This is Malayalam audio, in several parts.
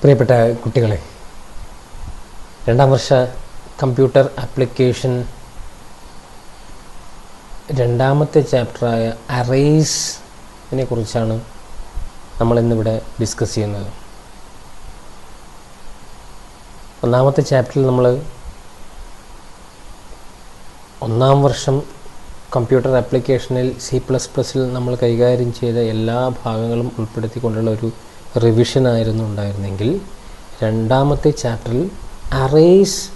പ്രിയപ്പെട്ട കുട്ടികളെ രണ്ടാം വർഷ കമ്പ്യൂട്ടർ ആപ്ലിക്കേഷൻ രണ്ടാമത്തെ ചാപ്റ്ററായ അറേസിനെ കുറിച്ചാണ് നമ്മളിന്നിവിടെ ഡിസ്കസ് ചെയ്യുന്നത്. ഒന്നാമത്തെ ചാപ്റ്ററിൽ നമ്മൾ ഒന്നാം വർഷം കമ്പ്യൂട്ടർ ആപ്ലിക്കേഷനിൽ സി പ്ലസ് പ്ലസിൽ നമ്മൾ കൈകാര്യം ചെയ്ത എല്ലാ ഭാഗങ്ങളും ഉൾപ്പെടുത്തിക്കൊണ്ടുള്ള ഒരു റിവിഷൻ ആയിരുന്നു ഉണ്ടായിരുന്നെങ്കിൽ രണ്ടാമത്തെ ചാപ്റ്ററിൽ അറേസ്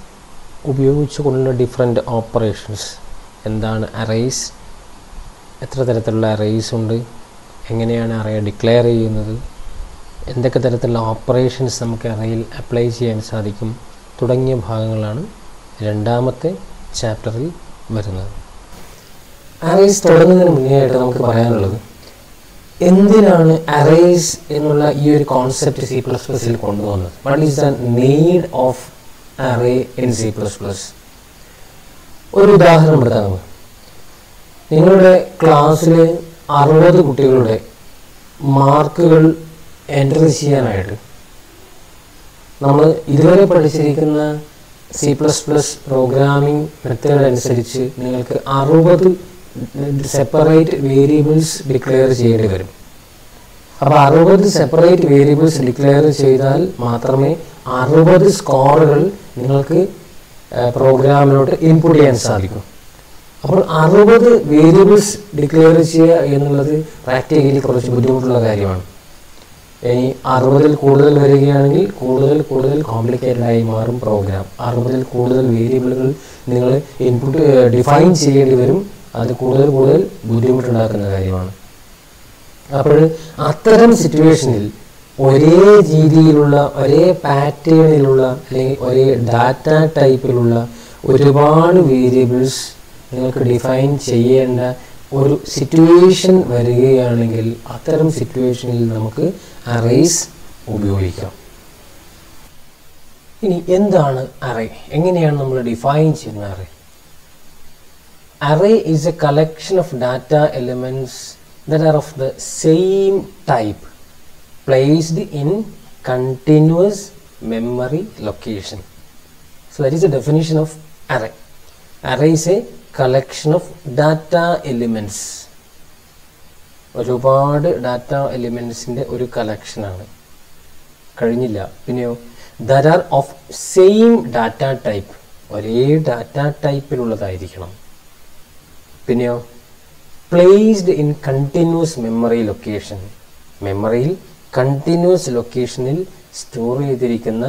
ഉപയോഗിച്ചുകൊണ്ടുള്ള ഡിഫറെന്റ് ഓപ്പറേഷൻസ് എന്താണ് അറേസ് എത്ര തരത്തിലുള്ള അറേസ് ഉണ്ട്? എങ്ങനെയാണ് അറേ ഡിക്ലെയർ ചെയ്യുന്നത്? എന്തൊക്കെ തരത്തിലുള്ള ഓപ്പറേഷൻസ് നമുക്ക് അറേയിൽ അപ്ലൈ ചെയ്യാൻ സാധിക്കും? തുടങ്ങിയ ഭാഗങ്ങളാണ് രണ്ടാമത്തെ ചാപ്റ്ററിൽ വരുന്നത്. അറേസ് തുടങ്ങുന്നതിന് മുന്നേ ആയിട്ട് നമുക്ക് പറയാനുള്ളത് എന്തിനാണ് അറേസ് എന്നുള്ള ഈ ഒരു കോൺസെപ്റ്റ് സി പ്ലസ് പ്ലസിൽ കൊണ്ടുവന്നത്? What is the need of array in C plus plus ഒരു ഉദാഹരണം എടുത്താൽ നിങ്ങളുടെ ക്ലാസ്സിൽ അറുപത് കുട്ടികളുടെ മാർക്കുകൾ എന്റർ ചെയ്യാനായിട്ട് നമ്മൾ ഇതുവരെ പഠിച്ചിരിക്കുന്ന C plus plus programming method അനുസരിച്ച് നിങ്ങൾക്ക് അറുപത് സെപ്പറേറ്റ് വേരിയബിൾസ് ഡിക്ലെയർ ചെയ്യേണ്ടി വരും. അപ്പോൾ അറുപത് സെപ്പറേറ്റ് വേരിയബിൾസ് ഡിക്ലെയർ ചെയ്താൽ മാത്രമേ അറുപത് സ്കോറുകൾ നിങ്ങൾക്ക് പ്രോഗ്രാമിലോട്ട് ഇൻപുട്ട് ചെയ്യാൻ സാധിക്കൂ. അപ്പോൾ അറുപത് വേരിയബിൾസ് ഡിക്ലെയർ ചെയ്യുക എന്നുള്ളത് പ്രാക്ടിക്കലി കുറച്ച് ബുദ്ധിമുട്ടുള്ള കാര്യമാണ്. ഇനി അറുപതിൽ കൂടുതൽ വരികയാണെങ്കിൽ കൂടുതൽ കൂടുതൽ കോംപ്ലിക്കേറ്റഡ് ആയി മാറും പ്രോഗ്രാം അറുപതിൽ കൂടുതൽ വേരിയബിളുകൾ നിങ്ങൾ ഇൻപുട്ട് ഡിഫൈൻ ചെയ്യേണ്ടി വരും. അത് കൂടുതൽ കൂടുതൽ ബുദ്ധിമുട്ടുണ്ടാക്കുന്ന കാര്യമാണ്. അപ്പോൾ അത്തരം സിറ്റുവേഷനിൽ ഒരേ രീതിയിലുള്ള ഒരേ പാറ്റേണിലുള്ള അല്ലെങ്കിൽ ഒരേ ഡാറ്റ ടൈപ്പിലുള്ള ഒരുപാട് വേരിയബിൾസ് നിങ്ങൾക്ക് ഡിഫൈൻ ചെയ്യേണ്ട ഒരു സിറ്റുവേഷൻ വരികയാണെങ്കിൽ അത്തരം സിറ്റുവേഷനിൽ നമുക്ക് അറേസ് ഉപയോഗിക്കാം. ഇനി എന്താണ് അറേ എങ്ങനെയാണ് നമ്മൾ ഡിഫൈൻ ചെയ്യുന്ന array array is a collection of data elements that are of the same type placed in continuous memory location so that is the definition of array array is a collection of data elements ഒരുപാട് ഡാറ്റ എലിമെൻസിന്റെ ഒരു കളക്ഷനാണ് കഴിഞ്ഞില്ല പിന്നെയോ there are of same data type ഒരേ ഡാറ്റ ടൈപ്പിലുള്ളതായിരിക്കണം പിന്നെയോ? Placed in continuous memory location മെമ്മറിയിൽ കണ്ടിന്യൂസ് ലൊക്കേഷനിൽ സ്റ്റോർ ചെയ്തിരിക്കുന്ന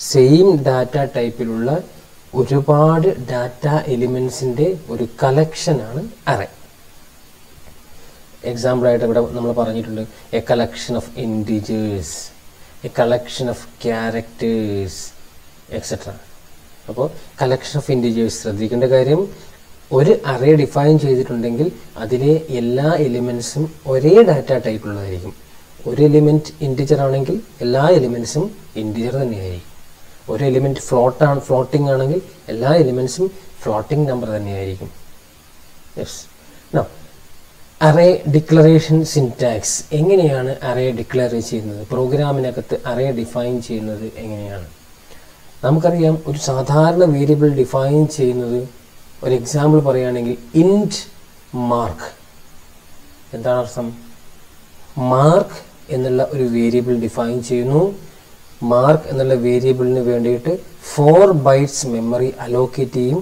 സെയിം ഡാറ്റ ടൈപ്പിലുള്ള ഒരുപാട് ഡാറ്റ എലിമെൻസിന്റെ ഒരു കളക്ഷനാണ് അറേ എക്സാമ്പിളായിട്ട് ഇവിടെ നമ്മൾ പറഞ്ഞിട്ടുണ്ട് a collection of integers a collection of characters etcetera അപ്പോൾ കളക്ഷൻ ഓഫ് ഇൻഡിജേഴ്സ് ശ്രദ്ധിക്കേണ്ട കാര്യം ഒരു അറേ ഡിഫൈൻ ചെയ്തിട്ടുണ്ടെങ്കിൽ അതിലെ എല്ലാ എലിമെൻസും ഒരേ ഡാറ്റ ടൈപ്പ് ഉള്ളതായിരിക്കും. ഒരു എലിമെന്റ് ഇന്റിജർ ആണെങ്കിൽ എല്ലാ എലിമെൻസും ഇന്റിജർ തന്നെയായിരിക്കും. ഒരു എലിമെന്റ് ഫ്ലോട്ട് ആണ് ഫ്ലോട്ടിംഗ് ആണെങ്കിൽ എല്ലാ എലിമെൻസും ഫ്ലോട്ടിംഗ് നമ്പർ തന്നെയായിരിക്കും. Yes now array declaration syntax എങ്ങനെയാണ് അറേ ഡിക്ലെയർ ചെയ്യുന്നത്? പ്രോഗ്രാമിനകത്ത് അറേ ഡിഫൈൻ ചെയ്യുന്നത് എങ്ങനെയാണ്? നമുക്കറിയാം ഒരു സാധാരണ വേരിയബിൾ ഡിഫൈൻ ചെയ്യുന്നത് ഒരു എക്സാമ്പിൾ പറയുകയാണെങ്കിൽ ഇന്റ് മാർക്ക് എന്താണ് അർത്ഥം? മാർക്ക് എന്നുള്ള ഒരു വേരിയബിൾ ഡിഫൈൻ ചെയ്യുന്നു. മാർക്ക് എന്നുള്ള വേരിയബിളിന് വേണ്ടിയിട്ട് ഫോർ ബൈറ്റ്സ് മെമ്മറി അലോക്കേറ്റ് ചെയ്യും.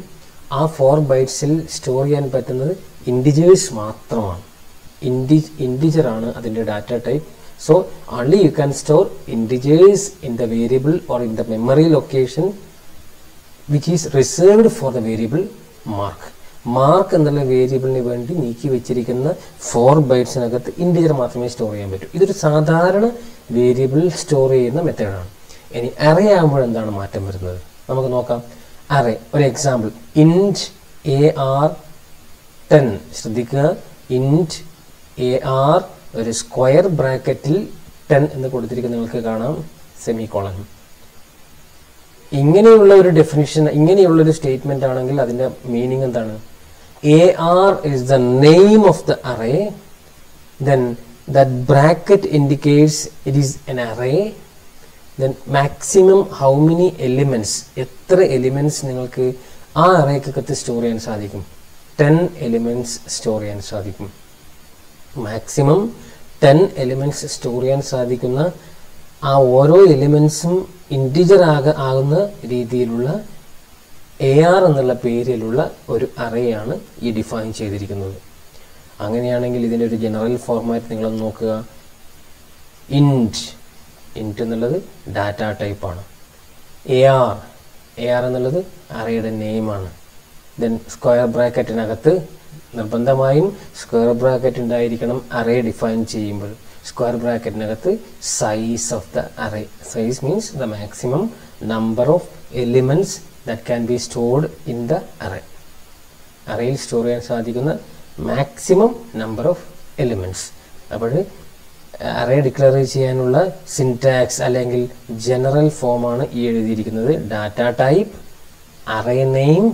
ആ ഫോർ ബൈറ്റ്സിൽ സ്റ്റോർ ചെയ്യാൻ പറ്റുന്നത് ഇൻഡിജേഴ്സ് മാത്രമാണ്. ഇൻഡി ഇൻഡിജറാണ് അതിന്റെ data type so only you can store integers in the variable or in the memory location which is reserved for the variable mark mark എന്നുള്ള വേരിയബിളിന് വേണ്ടി നീക്കി വെച്ചിരിക്കുന്ന ഫോർ ബൈറ്റ്സിനകത്ത് ഇൻഡിജർ മാത്രമേ സ്റ്റോർ ചെയ്യാൻ പറ്റൂ. ഇതൊരു സാധാരണ വേരിയബിൾ സ്റ്റോർ ചെയ്യുന്ന മെത്തേഡാണ് ഇനി അറേ ആകുമ്പോൾ എന്താണ് മാറ്റം വരുന്നത്? നമുക്ക് നോക്കാം. അറേ ഒരു എക്സാമ്പിൾ ഇൻഡ് എ ആർ ടെൻ ശ്രദ്ധിക്കുക. ഇൻഡ് എ ആർ ഒരു സ്ക്വയർ ബ്രാക്കറ്റിൽ ടെൻ എന്ന് കൊടുത്തിരിക്കുന്ന നിങ്ങൾക്ക് കാണാം. സെമി കോളൻ ഇങ്ങനെയുള്ള ഒരു ഡെഫിനിഷൻ ഇങ്ങനെയുള്ള ഒരു സ്റ്റേറ്റ്മെന്റ് ആണെങ്കിൽ അതിന്റെ മീനിങ് എന്താണ്? A R is the name of the array then that bracket indicates it is an array then maximum how many elements എത്ര എലിമെന്റ്സ് നിങ്ങൾക്ക് ആ അറേക്കകത്ത് സ്റ്റോർ ചെയ്യാൻ സാധിക്കും? ടെൻ എലിമെന്റ്സ് സ്റ്റോർ ചെയ്യാൻ സാധിക്കും. മാക്സിമം ടെൻ എലിമെന്റ്സ് സ്റ്റോർ ചെയ്യാൻ സാധിക്കുന്ന ആ ഓരോ എലിമെന്റ്സും ഇന്റിജർ ആക ആകുന്ന രീതിയിലുള്ള എ ആർ എന്നുള്ള പേരിലുള്ള ഒരു അറേയാണ് ഈ ഡിഫൈൻ ചെയ്തിരിക്കുന്നത്. അങ്ങനെയാണെങ്കിൽ ഇതിന്റെ ഒരു ജനറൽ ഫോർമാറ്റ് നിങ്ങളൊന്ന് നോക്കുക. ഇന്റ് ഇന്റ് എന്നുള്ളത് ഡാറ്റ ടൈപ്പാണ് എ ആർ എ ആർ എന്നുള്ളത് അറേയുടെ നെയിമാണ് ദെൻ സ്ക്വയർ ബ്രാക്കറ്റിനകത്ത് നിർബന്ധമായും സ്ക്വയർ ബ്രാക്കറ്റ് ഉണ്ടായിരിക്കണം അറേ ഡിഫൈൻ ചെയ്യുമ്പോൾ. Square ബ്രാക്കറ്റിനകത്ത് size of the array size means the maximum number of elements that can be stored in the array അറേയിൽ store ചെയ്യാൻ സാധിക്കുന്ന മാക്സിമം നമ്പർ ഓഫ് എലിമെന്റ്സ് അപ്പോൾ അറേ ഡിക്ലെയർ ചെയ്യാനുള്ള സിൻടാക്സ് അല്ലെങ്കിൽ ജനറൽ ഫോമാണ് ഈ എഴുതിയിരിക്കുന്നത്. Data type array name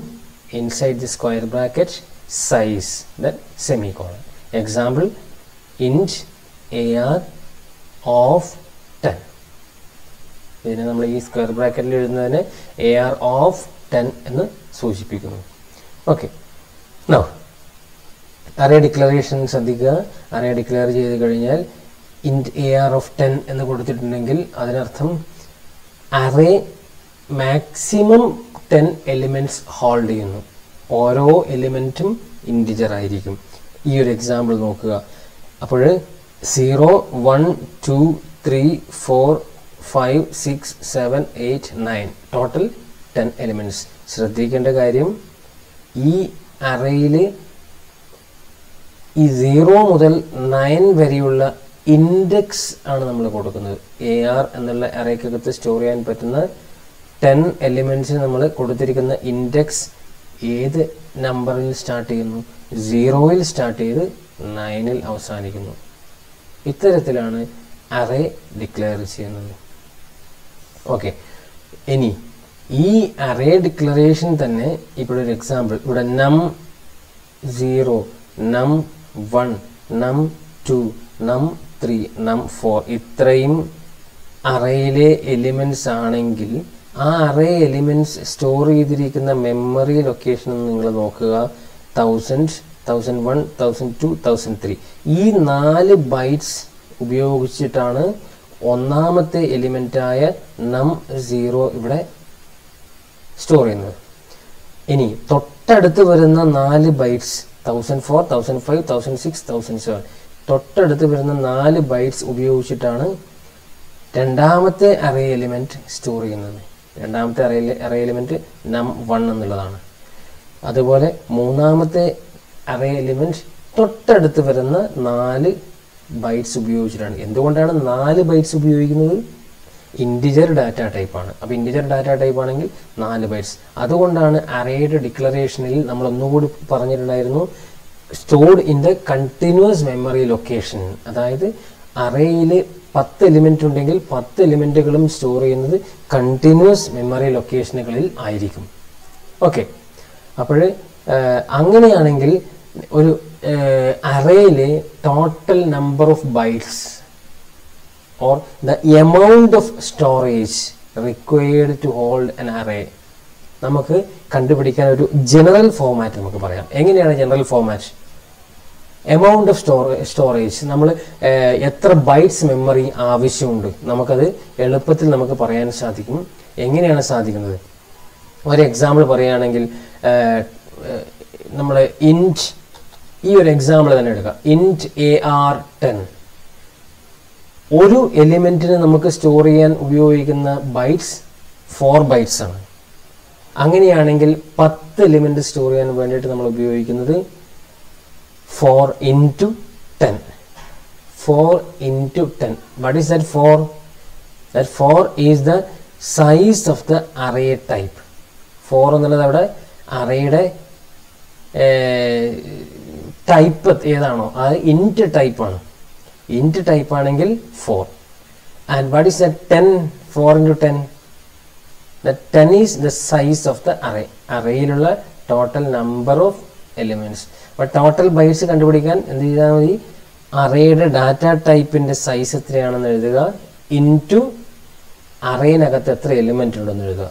inside the square bracket size the semicolon example int A R of ten. ഇതിനെ നമ്മൾ ഈ സ്ക്വയർ ബ്രാക്കറ്റിൽ എഴുതുന്നതിന് എ ആർ ഓഫ് ടെൻ എന്ന് സൂചിപ്പിക്കുന്നു. ഓക്കെ. നോ. അറേ ഡിക്ലറേഷൻ ശ്രദ്ധിക്കുക. അറേ ഡിക്ലെയർ ചെയ്ത് കഴിഞ്ഞാൽ int A R of ten എന്ന് കൊടുത്തിട്ടുണ്ടെങ്കിൽ അതിനർത്ഥം array maximum ten elements hold ചെയ്യുന്നു. ഓരോ എലിമെന്റും ഇന്റിജർ ആയിരിക്കും. ഈ ഒരു എക്സാമ്പിൾ നോക്കുക. അപ്പോൾ zero one two three four five six seven eight nine total ten elements ശ്രദ്ധിക്കേണ്ട കാര്യം ഈ അറയിൽ ഈ സീറോ മുതൽ നയൻ വരെയുള്ള ഇൻഡെക്സ് ആണ് നമ്മൾ കൊടുക്കുന്നത്. എ ആർ എന്നുള്ള അറയ്ക്കകത്ത് സ്റ്റോർ ചെയ്യാൻ പറ്റുന്ന ടെൻ എലിമെന്റ്സ് നമ്മൾ കൊടുത്തിരിക്കുന്ന ഇൻഡെക്സ് ഏത് നമ്പറിൽ സ്റ്റാർട്ട് ചെയ്യുന്നു? സീറോയിൽ സ്റ്റാർട്ട് ചെയ്ത് നയനിൽ അവസാനിക്കുന്നു. ഇത്തരത്തിലാണ് അറേ ഡിക്ലെയർ ചെയ്യുന്നത്. ഓക്കെ ഇനി ഈ അറേ ഡിക്ലറേഷൻ തന്നെ ഇവിടെ ഒരു എക്സാമ്പിൾ ഇവിടെ നം സീറോ നം വൺ നം ടു നം ത്രീ നം ഫോർ ഇത്രയും അറയിലെ എലിമെന്റ്സ് ആണെങ്കിൽ ആ അറേ എലിമെന്റ്സ് സ്റ്റോർ ചെയ്തിരിക്കുന്ന മെമ്മറി ലൊക്കേഷൻ നിങ്ങൾ നോക്കുക. Thousand thousand one thousand two thousand three ഈ നാല് ബൈറ്റ്സ് ഉപയോഗിച്ചിട്ടാണ് ഒന്നാമത്തെ എലിമെന്റായ നം സീറോ ഇവിടെ സ്റ്റോർ ചെയ്യുന്നത്. ഇനി തൊട്ടടുത്ത് വരുന്ന നാല് bytes thousand four thousand five thousand six thousand seven തൊട്ടടുത്ത് വരുന്ന നാല് ബൈറ്റ്സ് ഉപയോഗിച്ചിട്ടാണ് രണ്ടാമത്തെ അറേ എലിമെന്റ് സ്റ്റോർ ചെയ്യുന്നത്. രണ്ടാമത്തെ array array element num one എന്നുള്ളതാണ്. അതുപോലെ മൂന്നാമത്തെ അറേ എലിമെന്റ് തൊട്ടടുത്ത് വരുന്ന നാല് ബൈറ്റ്സ് ഉപയോഗിച്ചിട്ടാണ്. എന്തുകൊണ്ടാണ് നാല് ബൈറ്റ്സ് ഉപയോഗിക്കുന്നത്? ഇന്റിജർ ഡാറ്റ ടൈപ്പാണ് അപ്പോൾ ഇന്റിജർ ഡാറ്റ ടൈപ്പ് ആണെങ്കിൽ നാല് ബൈറ്റ്സ് അതുകൊണ്ടാണ് അറേയുടെ ഡിക്ലറേഷനിൽ നമ്മൾ ഒന്നുകൂടി പറഞ്ഞിട്ടുണ്ടായിരുന്നു stored in the continuous memory location അതായത് അറേയിൽ പത്ത് എലിമെന്റ് ഉണ്ടെങ്കിൽ പത്ത് എലിമെന്റുകളും സ്റ്റോർ ചെയ്യുന്നത് കണ്ടിന്യൂസ് മെമ്മറി ലൊക്കേഷനുകളിൽ ആയിരിക്കും. ഓക്കെ അപ്പോൾ അങ്ങനെയാണെങ്കിൽ ഒരു അറേയിലെ total number of bytes or the amount of storage required to hold an array നമുക്ക് കണ്ടുപിടിക്കാൻ ഒരു ജനറൽ ഫോമാറ്റ് നമുക്ക് പറയാം. എങ്ങനെയാണ് general format amount of storage storage നമ്മൾ എത്ര ബൈറ്റ്സ് മെമ്മറി ആവശ്യമുണ്ട്? നമുക്കത് എളുപ്പത്തിൽ നമുക്ക് പറയാൻ സാധിക്കും. എങ്ങനെയാണ് സാധിക്കുന്നത്? ഒരു എക്സാമ്പിൾ പറയുകയാണെങ്കിൽ നമ്മൾ ഇന്റ് ഈ ഒരു എക്സാമ്പിൾ തന്നെ എടുക്കാം. ഇന്റ് എ ആർ ടെൻ ഒരു എലിമെന്റിന് നമുക്ക് സ്റ്റോർ ചെയ്യാൻ ഉപയോഗിക്കുന്ന ബൈറ്റ്സ് ഫോർ ബൈറ്റ്സ് ആണ്. അങ്ങനെയാണെങ്കിൽ പത്ത് എലിമെന്റ് സ്റ്റോർ ചെയ്യാൻ വേണ്ടിയിട്ട് നമ്മൾ ഉപയോഗിക്കുന്നത് four into ten four into ten what is that four that four is the size of the array type four എന്നുള്ളത് അവിടെ അറേയുടെ ടൈപ്പ് ഏതാണോ? അത് ഇന്റ് ടൈപ്പാണ് ഇന്റ് ടൈപ്പ് ആണെങ്കിൽ four and what is the ten four into ten the ten is the size of the array അറേയിലുള്ള total number of elements അപ്പോൾ ടോട്ടൽ ബൈറ്റ്സ് കണ്ടുപിടിക്കാൻ എന്ത് ചെയ്താൽ മതി? അറേയുടെ ഡാറ്റ ടൈപ്പിന്റെ സൈസ് എത്രയാണെന്ന് എഴുതുക. ഇന്റു അറേനകത്ത് എത്ര എലിമെന്റ് ഉണ്ടെന്ന് എഴുതുക.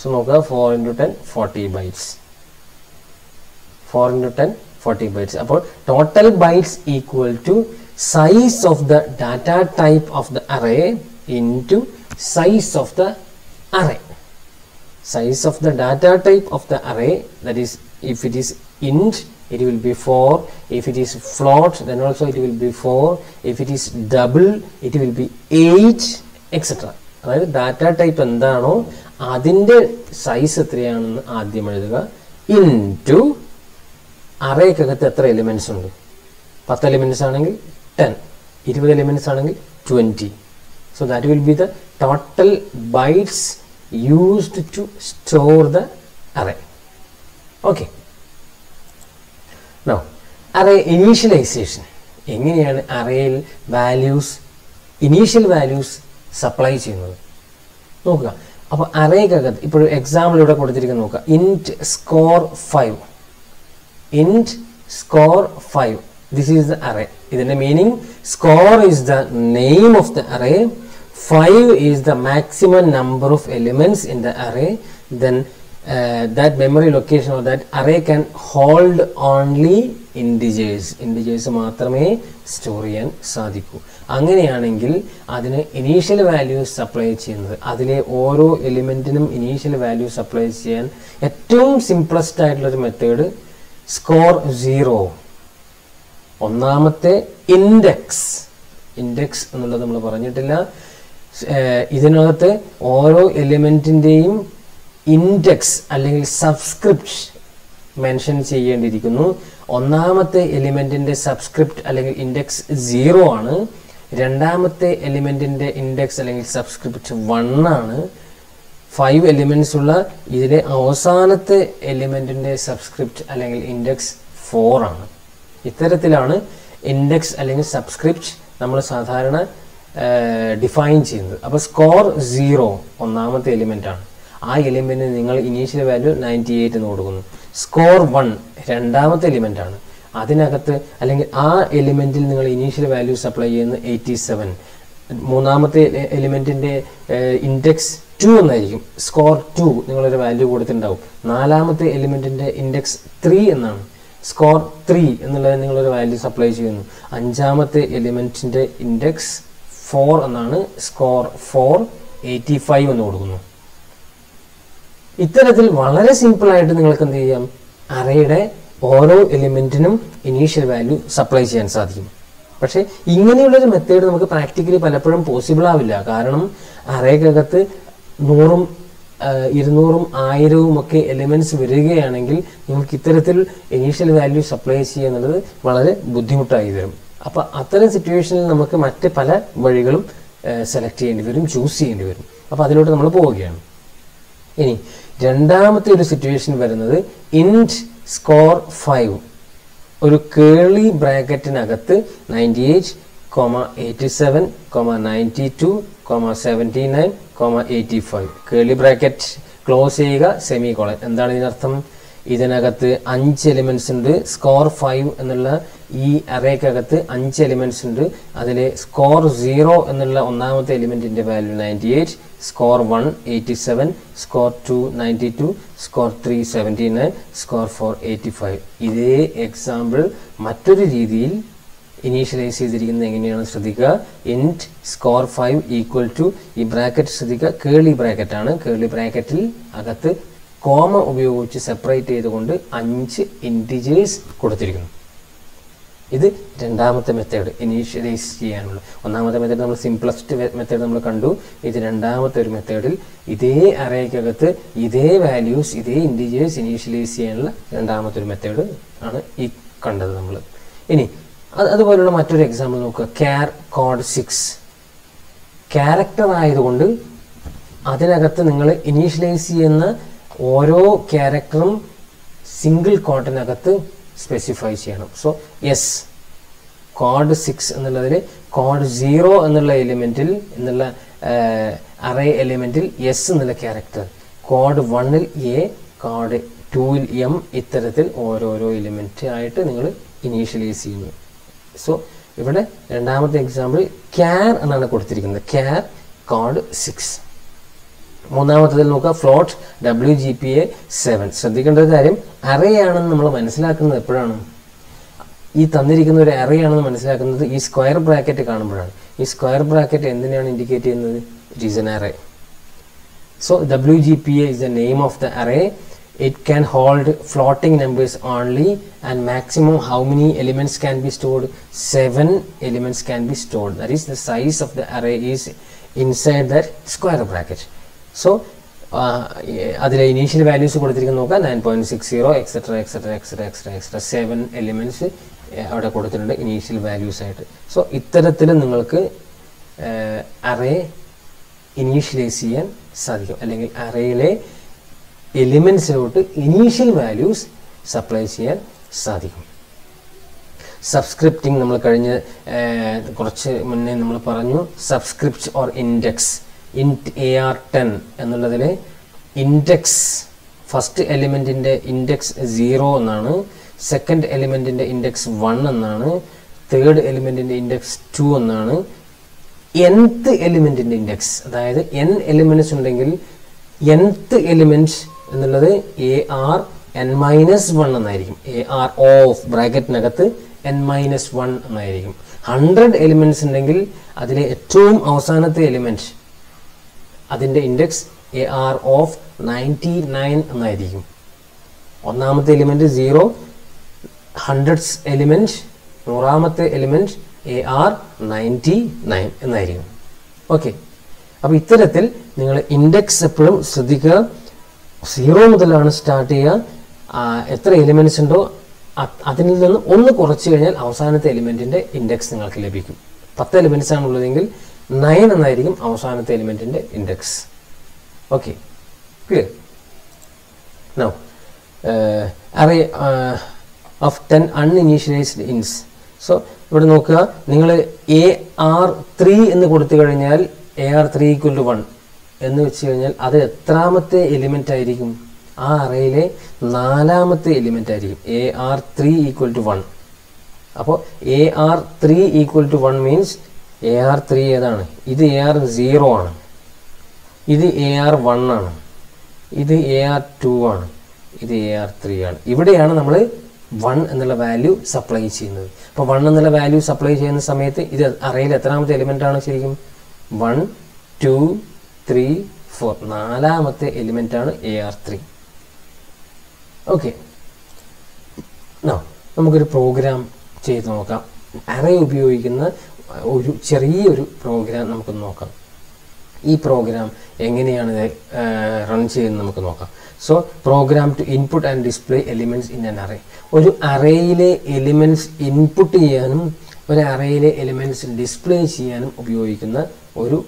സോ നോക്കുക four into ten forty bytes four into ten forty bytes അപ്പോൾ total bytes equal to size of the data type of the array into size of the array size of the data type of the array that is if it is int it will be 4 if it is float then also it will be 4 if it is double it will be 8 etc അതായത് ഡാറ്റ ടൈപ്പ് എന്താണോ അതിൻ്റെ സൈസ് എത്രയാണെന്ന് ആദ്യം എഴുതുക ഇൻ ടു അറേക്കകത്ത് എത്ര എലിമെന്റ്സ് ഉണ്ട്? പത്ത് എലിമെന്റ്സ് ആണെങ്കിൽ ടെൻ ഇരുപത് എലിമെന്റ്സ് ആണെങ്കിൽ twenty so that will be the total bytes used to store the array okay now array initialization എങ്ങനെയാണ് അറേയിൽ വാല്യൂസ് ഇനീഷ്യൽ വാല്യൂസ് സപ്ലൈ ചെയ്യുന്നത്? നോക്കുക. അപ്പോൾ അറേക്കകത്ത് ഇപ്പോൾ എക്സാമ്പിൾ ഇവിടെ കൊടുത്തിരിക്കുന്നത് നോക്കുക. Int score five int score five this is the array ഇതിന്റെ meaning score is the name of the array 5 is the maximum number of elements in the array. Then uh, that memory location or that array can hold only integers. Integers മാത്രമേ സ്റ്റോർ ചെയ്യാൻ സാധിക്കൂ. അങ്ങനെയാണെങ്കിൽ അതിന് ഇനീഷ്യൽ വാല്യൂസ് സപ്ലൈ ചെയ്യുന്നത്. അതിലെ ഓരോ എലിമെന്റിനും ഇനീഷ്യൽ വാല്യൂ സപ്ലൈ ചെയ്യാൻ ഏറ്റവും സിംപ്ലസ്റ്റ് ആയിട്ടുള്ളൊരു മെത്തേഡ് സ്കോർ സീറോ ഒന്നാമത്തെ ഇൻഡെക്സ് ഇൻഡെക്സ് എന്നുള്ളത് നമ്മൾ പറഞ്ഞിട്ടില്ല. ഇതിനകത്ത് ഓരോ എലിമെന്റിന്റെയും ഇൻഡെക്സ് അല്ലെങ്കിൽ സബ്സ്ക്രിപ്റ്റ് മെൻഷൻ ചെയ്യേണ്ടിയിരിക്കുന്നു. ഒന്നാമത്തെ എലിമെന്റിന്റെ സബ്സ്ക്രിപ്റ്റ് അല്ലെങ്കിൽ ഇൻഡെക്സ് സീറോ ആണ്. രണ്ടാമത്തെ എലിമെന്റിന്റെ ഇൻഡെക്സ് അല്ലെങ്കിൽ സബ്സ്ക്രിപ്റ്റ് വൺ ആണ്. ഫൈവ് എലിമെന്റ്സ് ഉള്ള ഇതിലെ അവസാനത്തെ എലിമെന്റിന്റെ സബ്സ്ക്രിപ്റ്റ് അല്ലെങ്കിൽ ഇൻഡെക്സ് ഫോർ ആണ്. ഇത്തരത്തിലാണ് ഇൻഡെക്സ് അല്ലെങ്കിൽ സബ്സ്ക്രിപ്റ്റ് നമ്മൾ സാധാരണ ഡിഫൈൻ ചെയ്യുന്നത്. അപ്പോൾ സ്കോർ സീറോ ഒന്നാമത്തെ എലിമെന്റ് ആണ്. ആ എലിമെന്റിന് നിങ്ങൾ ഇനീഷ്യൽ വാല്യൂ നയന്റി എയ്റ്റ് എന്ന് കൊടുക്കുന്നു. സ്കോർ വൺ രണ്ടാമത്തെ എലിമെന്റ് ആണ്. അതിനകത്ത് അല്ലെങ്കിൽ ആ എലിമെന്റിൽ നിങ്ങൾ ഇനീഷ്യൽ വാല്യൂ സപ്ലൈ ചെയ്യുന്നത് എയ്റ്റി സെവൻ മൂന്നാമത്തെ എലിമെന്റിന്റെ ഇൻഡെക്സ് ടു എന്നായിരിക്കും. സ്കോർ ടു നിങ്ങളൊരു വാല്യൂ കൊടുത്തിട്ടുണ്ടാവും. നാലാമത്തെ എലിമെന്റിന്റെ ഇൻഡെക്സ് ത്രീ എന്നാണ്. സ്കോർ ത്രീ എന്നുള്ളത് നിങ്ങളൊരു വാല്യൂ സപ്ലൈ ചെയ്യുന്നു. അഞ്ചാമത്തെ എലിമെന്റിന്റെ ഇൻഡെക്സ് ഫോർ എന്നാണ്. സ്കോർ ഫോർ എയ്റ്റി ഫൈവ് എന്ന് കൊടുക്കുന്നു. ഇത്തരത്തിൽ വളരെ സിമ്പിളായിട്ട് നിങ്ങൾക്ക് എന്ത് ചെയ്യാം? അറയുടെ ഓരോ എലിമെന്റിനും ഇനീഷ്യൽ വാല്യൂ സപ്ലൈ ചെയ്യാൻ സാധിക്കും. പക്ഷേ ഇങ്ങനെയുള്ളൊരു മെത്തേഡ് നമുക്ക് പ്രാക്ടിക്കലി പലപ്പോഴും പോസിബിൾ ആവില്ല. കാരണം അറേക്കകത്ത് നൂറും ഇരുന്നൂറും ആയിരവും ഒക്കെ എലിമെന്റ്സ് വരികയാണെങ്കിൽ നിങ്ങൾക്ക് ഇത്തരത്തിൽ ഇനീഷ്യൽ വാല്യൂ സപ്ലൈ ചെയ്യുന്നത് വളരെ ബുദ്ധിമുട്ടായി വരും. അപ്പോൾ അത്തരം സിറ്റുവേഷനിൽ നമുക്ക് മറ്റ് പല വഴികളും സെലക്ട് ചെയ്യേണ്ടി വരും ചൂസ് ചെയ്യേണ്ടി വരും. അപ്പോൾ അതിലോട്ട് നമ്മൾ പോവുകയാണ്. ഇനി രണ്ടാമത്തെ ഒരു സിറ്റുവേഷൻ വരുന്നത് ഇന്റ് സ്കോർ ഫൈവ് ഒരു curly ബ്രാക്കറ്റിനകത്ത് ninety eight comma eighty seven comma ninety two comma seventy nine comma eighty five curly bracket close ചെയ്യുക സെമി കോളൻ എന്താണ് ഇതിനർത്ഥം ഇതിനകത്ത് അഞ്ച് എലിമെന്റ്സ് ഉണ്ട്. സ്കോർ ഫൈവ് എന്നുള്ള ഈ അറേക്കകത്ത് അഞ്ച് എലിമെന്റ്സ് ഉണ്ട്. അതിൽ സ്കോർ സീറോ എന്നുള്ള ഒന്നാമത്തെ എലിമെന്റിന്റെ value ninety eight score one eighty seven score two ninety two score three seventy nine score four eighty five ഇതേ എക്സാമ്പിൾ മറ്റൊരു രീതിയിൽ ഇനീഷ്യലൈസ് ചെയ്തിരിക്കുന്നത് എങ്ങനെയാണ് ശ്രദ്ധിക്കുക. Int score five equal to ഈ ബ്രാക്കറ്റ് ശ്രദ്ധിക്കുക. കേളി ബ്രാക്കറ്റ് ആണ്. കേളി ബ്രാക്കറ്റിൽ അകത്ത് കോമ ഉപയോഗിച്ച് സെപ്പറേറ്റ് ചെയ്തുകൊണ്ട് അഞ്ച് ഇന്റിജേഴ്സ് കൊടുത്തിരിക്കുന്നു. ഇത് രണ്ടാമത്തെ മെത്തേഡ് ഇനീഷ്യലൈസ് ചെയ്യാനുള്ള. ഒന്നാമത്തെ മെത്തേഡ് നമ്മൾ സിംപ്ലസ്റ്റ് മെത്തേഡ് നമ്മൾ കണ്ടു. ഇത് രണ്ടാമത്തെ ഒരു മെത്തേഡിൽ ഇതേ അറേക്കകത്ത് ഇതേ വാല്യൂസ് ഇതേ ഇന്റിജേഴ്സ് ഇനീഷ്യലൈസ് ചെയ്യാനുള്ള രണ്ടാമത്തെ ഒരു മെത്തേഡ് ആണ് ഈ കണ്ടത് നമ്മൾ. ഇനി അതുപോലുള്ള മറ്റൊരു എക്സാമ്പിൾ നോക്കുക. ക്യാർ കോഡ് സിക്സ് ക്യാരക്ടർ ആയതുകൊണ്ട് അതിനകത്ത് നിങ്ങൾ ഇനീഷ്യലൈസ് ചെയ്യുന്ന ഓരോ ക്യാരക്ടറും സിംഗിൾ കോഡിനകത്ത് സ്പെസിഫൈ ചെയ്യണം. സോ എസ് കോഡ് സിക്സ് എന്നുള്ളതിൽ കോഡ് സീറോ എന്നുള്ള എലിമെന്റിൽ എന്നുള്ള അറേ എലിമെന്റിൽ എസ് എന്നുള്ള ക്യാരക്ടർ കോഡ് വണ്ണിൽ എ കോഡ് ടൂവിൽ എം ഇത്തരത്തിൽ ഓരോരോ എലിമെന്റ് ആയിട്ട് നിങ്ങൾ ഇനീഷ്യലൈസ് ചെയ്യുന്നു. സോ ഇവിടെ രണ്ടാമത്തെ എക്സാമ്പിൾ ക്യാർ എന്നാണ് കൊടുത്തിരിക്കുന്നത്. ക്യാർ കോഡ് സിക്സ് മൂന്നാമത്തതിൽ നോക്കുക float W G P A seven ശ്രദ്ധിക്കേണ്ട ഒരു കാര്യം അറേ ആണെന്ന് നമ്മൾ മനസ്സിലാക്കുന്നത് എപ്പോഴാണ്? ഈ തന്നിരിക്കുന്ന ഒരു അറേ ആണെന്ന് മനസ്സിലാക്കുന്നത് ഈ സ്ക്വയർ ബ്രാക്കറ്റ് കാണുമ്പോഴാണ്. ഈ സ്ക്വയർ ബ്രാക്കറ്റ് എന്തിനാണ് ഇൻഡിക്കേറ്റ് ചെയ്യുന്നത്? It is an array so W G P A is the name of the array. It can hold floating numbers only and maximum how many elements can be stored? Seven elements can be stored. That is the size of the array is inside that square bracket. So അതിലെ ഇനീഷ്യൽ വാല്യൂസ് കൊടുത്തിരിക്കുന്ന നോക്കാം nine point six zero etcetera etcetera etcetera etcetera etcetera seven elements അവിടെ കൊടുത്തിട്ടുണ്ട് ഇനീഷ്യൽ വാല്യൂസ് ആയിട്ട് സോ ഇത്തരത്തിൽ നിങ്ങൾക്ക് അറേ ഇനീഷ്യലൈസ് ചെയ്യാൻ സാധിക്കും അല്ലെങ്കിൽ അറേയിലെ എലിമെൻസിലോട്ട് ഇനീഷ്യൽ വാല്യൂസ് സപ്ലൈ ചെയ്യാൻ സാധിക്കും. സബ്സ്ക്രിപ്റ്റിംഗ് നമ്മൾ കഴിഞ്ഞ കുറച്ച് മുന്നേ നമ്മൾ പറഞ്ഞു subscript or index int A R ten എന്നുള്ളതിൽ ഇൻഡെക്സ് ഫസ്റ്റ് എലിമെന്റിന്റെ ഇൻഡെക്സ് സീറോ എന്നാണ് സെക്കൻഡ് എലിമെന്റിന്റെ ഇൻഡെക്സ് വൺ എന്നാണ് തേർഡ് എലിമെന്റിന്റെ ഇൻഡെക്സ് ടു എന്നാണ് എൻത്ത് എലിമെന്റിന്റെ ഇൻഡെക്സ് അതായത് എൻ എലിമെന്റ്സ് ഉണ്ടെങ്കിൽ എൻത്ത് എലിമെന്റ് എന്നുള്ളത് A R N minus one എന്നായിരിക്കും. എ ആർ ഓഫ് ബ്രാക്കറ്റിനകത്ത് എൻ മൈനസ് വൺ എന്നായിരിക്കും. ഹൺഡ്രഡ് എലിമെന്റ്സ് ഉണ്ടെങ്കിൽ അതിലെ ഏറ്റവും അവസാനത്തെ എലിമെന്റ് അതിന്റെ index A R of ninety nine എന്നായിരിക്കും. ഒന്നാമത്തെ എലിമെന്റ് സീറോ ഹൺഡ്രഡ്സ് എലിമെന്റ് നൂറാമത്തെ element A R ninety nine എന്നായിരിക്കും. ഓക്കെ അപ്പോൾ ഇത്തരത്തിൽ നിങ്ങൾ ഇൻഡെക്സ് എപ്പോഴും ശ്രദ്ധിക്കുക. സീറോ മുതലാണ് സ്റ്റാർട്ട് ചെയ്യുക. എത്ര എലിമെന്റ്സ് ഉണ്ടോ അതിൽ നിന്ന് ഒന്ന് കുറച്ച് കഴിഞ്ഞാൽ അവസാനത്തെ എലിമെന്റിന്റെ ഇൻഡെക്സ് നിങ്ങൾക്ക് ലഭിക്കും. പത്ത് എലിമെന്റ്സ് ആണ് ഉള്ളതെങ്കിൽ നയൻ എന്നായിരിക്കും അവസാനത്തെ എലിമെന്റിന്റെ index. Okay clear? Now array of ten uninitialized 10 so ഇവിടെ നോക്കുക നിങ്ങൾ എ ആർ ത്രീ എന്ന് കൊടുത്തു കഴിഞ്ഞാൽ A R three equal to one എന്ന് വെച്ച് കഴിഞ്ഞാൽ അത് എത്രാമത്തെ എലിമെന്റ് ആയിരിക്കും? ആ അറയിലെ നാലാമത്തെ എലിമെന്റ് ആയിരിക്കും. A R three equal to one അപ്പോൾ A R three equal to one means A R three ഏതാണ്? ഇത് എ ആർ സീറോ ആണ്. ഇത് എ ആർ വൺ ആണ്. ഇത് എ ആർ ടു ആണ്. ഇത് എ ആർ ത്രീ ആണ്. ഇവിടെയാണ് നമ്മൾ വൺ എന്നുള്ള വാല്യൂ സപ്ലൈ ചെയ്യുന്നത്. അപ്പോൾ വൺ എന്നുള്ള വാല്യൂ സപ്ലൈ ചെയ്യുന്ന സമയത്ത് ഇത് അറയിൽ എത്രാമത്തെ എലിമെന്റ് ആണ് ശരിക്കും? വൺ ടു ത്രീ ഫോർ നാലാമത്തെ എലിമെന്റ് ആണ് എ ആർ ത്രീ ഓക്കെ നമുക്കൊരു പ്രോഗ്രാം ചെയ്ത് നോക്കാം. അറേ ഉപയോഗിക്കുന്ന ഒരു ചെറിയൊരു പ്രോഗ്രാം നമുക്ക് നോക്കാം. ഈ പ്രോഗ്രാം എങ്ങനെയാണ് റൺ ചെയ്യുന്നത് നമുക്ക് നോക്കാം. So program to input and display elements in an array ഒരു അറേയിലെ എലിമെന്റ്സ് ഇൻപുട്ട് ചെയ്യാനും ഒരു അറേയിലെ എലിമെന്റ്സ് ഡിസ്പ്ലേ ചെയ്യാനും ഉപയോഗിക്കുന്ന ഒരു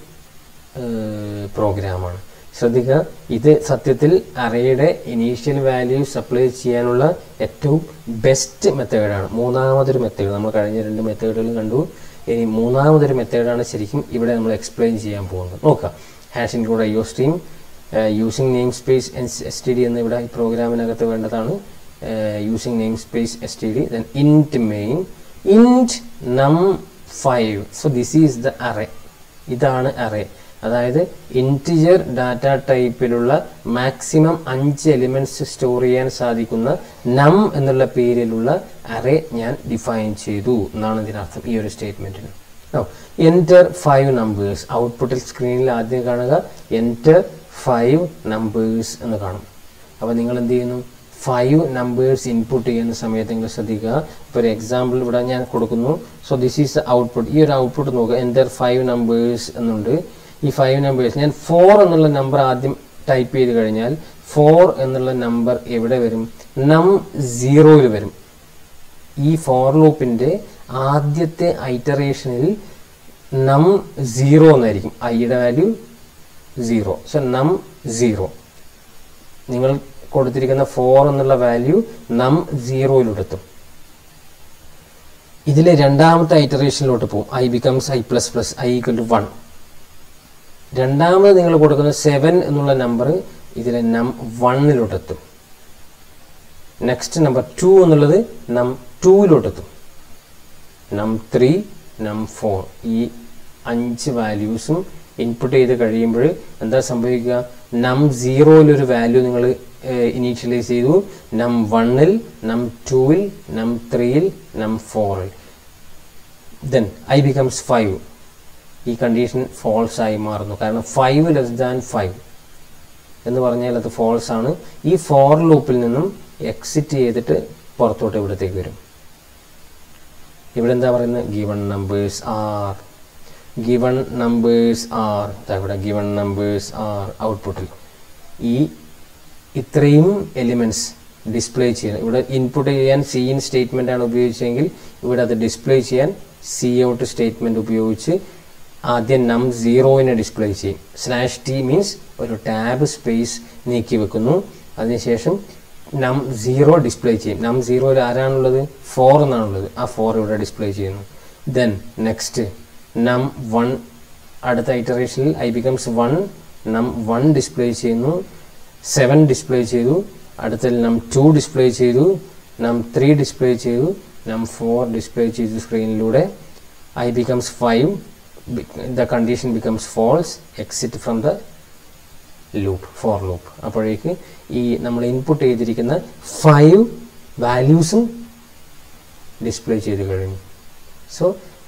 പ്രോഗ്രാമാണ്. ശ്രദ്ധിക്കുക ഇത് സത്യത്തിൽ അറേയുടെ ഇനീഷ്യൽ വാല്യൂ സപ്ലൈ ചെയ്യാനുള്ള ഏറ്റവും ബെസ്റ്റ് മെത്തേഡാണ് മൂന്നാമതൊരു മെത്തേഡ് നമ്മൾ കഴിഞ്ഞ രണ്ട് മെത്തേഡുകൾ കണ്ടു. ഇനി മൂന്നാമതൊരു മെത്തേഡാണ് ശരിക്കും ഇവിടെ നമ്മൾ എക്സ്പ്ലെയിൻ ചെയ്യാൻ പോകുന്നത്. നോക്കാം hash include I O stream using namespace S T D എന്ന് ഇവിടെ ഈ പ്രോഗ്രാമിനകത്ത് വേണ്ടതാണ്. Using namespace S T D then int main int num five so this is the array ഇതാണ് അറേ അതായത് ഇന്റിജർ ഡാറ്റ ടൈപ്പിലുള്ള മാക്സിമം അഞ്ച് എലിമെന്റ്സ് സ്റ്റോർ ചെയ്യാൻ സാധിക്കുന്ന നം എന്നുള്ള പേരിലുള്ള അറേ ഞാൻ ഡിഫൈൻ ചെയ്തു എന്നാണ് ഇതിനർത്ഥം ഈ ഒരു സ്റ്റേറ്റ്മെന്റിന് എന്റർ ഫൈവ് നമ്പേഴ്സ് ഔട്ട്പുട്ടിൽ സ്ക്രീനിൽ ആദ്യം കാണുക. എന്റർ ഫൈവ് നമ്പേഴ്സ് എന്ന് കാണും. അപ്പോൾ നിങ്ങൾ എന്ത് ചെയ്യുന്നു? ഫൈവ് നമ്പേഴ്സ് ഇൻപുട്ട് ചെയ്യുന്ന സമയത്ത് നിങ്ങൾ ശ്രദ്ധിക്കുക. ഇപ്പോൾ ഒരു എക്സാമ്പിൾ ഇവിടെ ഞാൻ കൊടുക്കുന്നു. സോ ദിസ് ഈസ് ഔട്ട്പുട്ട് ഈ ഒരു ഔട്ട്പുട്ട് നോക്കുക. എന്റർ ഫൈവ് നമ്പേഴ്സ് എന്നുണ്ട്. ഈ ഫൈവ് നമ്പേഴ്സ് ഞാൻ ഫോർ എന്നുള്ള നമ്പർ ആദ്യം ടൈപ്പ് ചെയ്ത് കഴിഞ്ഞാൽ ഫോർ എന്നുള്ള നമ്പർ എവിടെ വരും? നം സീറോയിൽ വരും. ഈ ഫോർ ലൂപ്പിന്റെ ആദ്യത്തെ ഐറ്ററേഷനിൽ നം സീറോ എന്നായിരിക്കും. ഐയുടെ value zero so num zero നിങ്ങൾ കൊടുത്തിരിക്കുന്ന ഫോർ എന്നുള്ള വാല്യൂ നം സീറോയിലെത്തും ഇതിലെ രണ്ടാമത്തെ ഐറ്ററേഷനിലോട്ട് പോകും. I becomes i plus plus i equal to one രണ്ടാമത് നിങ്ങൾ കൊടുക്കുന്ന സെവൻ എന്നുള്ള നമ്പർ ഇതിലെ നം വണ്ണിലോട്ടെത്തും നെക്സ്റ്റ് നമ്പർ ടു എന്നുള്ളത് നം ടൂവിലോട്ടെത്തും നം ത്രീ നം ഫോർ ഈ അഞ്ച് വാല്യൂസും ഇൻപുട്ട് ചെയ്ത് കഴിയുമ്പോൾ എന്താ സംഭവിക്കുക? നം സീറോയിലൊരു വാല്യൂ നിങ്ങൾ ഇനീഷ്യലൈസ് ചെയ്തു. നം വണ്ണിൽ നം ടൂവിൽ നം ത്രീയിൽ നം ഫോറിൽ ദെൻ ഐ ബിക്കംസ് ഫൈവ് ഈ കണ്ടീഷൻ ഫോൾസ് ആയി മാറുന്നു. കാരണം ഫൈവ് ലെസ് ദാൻ ഫൈവ് എന്ന് പറഞ്ഞാൽ അത് ഫോൾസ് ആണ്. ഈ ഫോർ ലൂപ്പിൽ നിന്നും എക്സിറ്റ് ചെയ്തിട്ട് പുറത്തോട്ട് ഇവിടത്തേക്ക് വരും. ഇവിടെ എന്താ പറയുന്നത്? Given numbers are given numbers are ഇവിടെ ഗിവൺ നമ്പേഴ്സ് ആർ ഔട്ട്പുട്ടിൽ ഈ ഇത്രയും എലിമെന്റ്സ് ഡിസ്പ്ലേ ചെയ്യണം. ഇവിടെ ഇൻപുട്ട് ചെയ്യാൻ സി ഇൻ സ്റ്റേറ്റ്മെന്റ് ആണ് ഉപയോഗിച്ചെങ്കിൽ ഇവിടെ അത് ഡിസ്പ്ലേ ചെയ്യാൻ സി ഔട്ട് സ്റ്റേറ്റ്മെന്റ് ഉപയോഗിച്ച് ആദ്യം നം സീറോയിനെ ഡിസ്പ്ലേ ചെയ്യും. സ്ലാഷ് ടി മീൻസ് ഒരു ടാബ് സ്പേസ് നീക്കി വെക്കുന്നു. അതിനുശേഷം നം സീറോ ഡിസ്പ്ലേ ചെയ്യും. നം സീറോയിൽ ആരാണുള്ളത്? ഫോർ എന്നാണുള്ളത്. ആ ഫോർ ഇവിടെ ഡിസ്പ്ലേ ചെയ്യുന്നു. ദെൻ നെക്സ്റ്റ് നം വൺ അടുത്ത ഐറ്ററേഷനിൽ i becomes one num one display ചെയ്യുന്നു. സെവൻ ഡിസ്പ്ലേ ചെയ്തു. അടുത്തതിൽ നം ടു ഡിസ്പ്ലേ ചെയ്തു. നം ത്രീ ഡിസ്പ്ലേ ചെയ്തു. നം ഫോർ ഡിസ്പ്ലേ ചെയ്തു സ്ക്രീനിലൂടെ i becomes five the condition becomes false exit from the loop for loop അപ്പോഴേക്ക് ഈ നമ്മൾ ഇൻപുട്ട് ചെയ്തിരിക്കുന്ന ഫൈവ് വാല്യൂസും ഡിസ്പ്ലേ ചെയ്ത് കഴിഞ്ഞു. സോ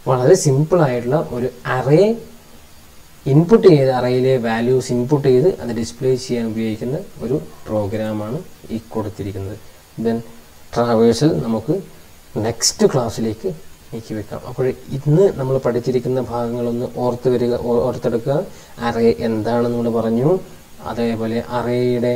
വളരെ സിമ്പിളായിട്ടുള്ള ഒരു അറേ ഇൻപുട്ട് ചെയ്ത് അറയിലെ വാല്യൂസ് ഇൻപുട്ട് ചെയ്ത് അത് ഡിസ്പ്ലേ ചെയ്യാൻ ഉപയോഗിക്കുന്ന ഒരു പ്രോഗ്രാമാണ് ഈ കൊടുത്തിരിക്കുന്നത്. ദെൻ ട്രാവേഴ്സിൽ നമുക്ക് നെക്സ്റ്റ് ക്ലാസ്സിലേക്ക് നീക്കി വെക്കാം. അപ്പോൾ ഇന്ന് നമ്മൾ പഠിച്ചിരിക്കുന്ന ഭാഗങ്ങളൊന്ന് ഓർത്ത് വരിക ഓർത്തെടുക്കുക. അറേ എന്താണെന്ന് നമ്മൾ പറഞ്ഞു. അതേപോലെ അറേയുടെ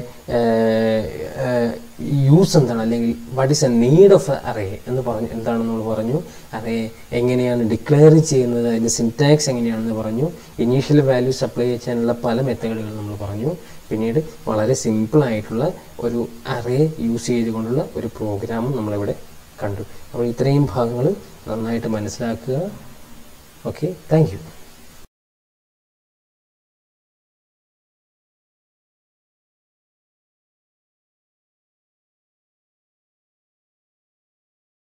യൂസ് എന്താണ്? അല്ലെങ്കിൽ what is a need of array എന്ന് പറഞ്ഞു എന്താണെന്ന് നമ്മൾ പറഞ്ഞു. അറേ എങ്ങനെയാണ് ഡിക്ലെയർ ചെയ്യുന്നത്? അതിന്റെ സിൻടാക്സ് എങ്ങനെയാണെന്ന് പറഞ്ഞു. ഇനീഷ്യൽ വാല്യൂ സപ്ലൈ ചെയ്യാനുള്ള പല മെത്തേഡുകൾ നമ്മൾ പറഞ്ഞു. പിന്നീട് വളരെ സിമ്പിളായിട്ടുള്ള ഒരു അറേ യൂസ് ചെയ്തുകൊണ്ടുള്ള ഒരു പ്രോഗ്രാമും നമ്മളിവിടെ കണ്ടു. അപ്പോൾ ഇത്രയും ഭാഗങ്ങൾ നന്നായിട്ട് മനസ്സിലാക്കുക. Okay thank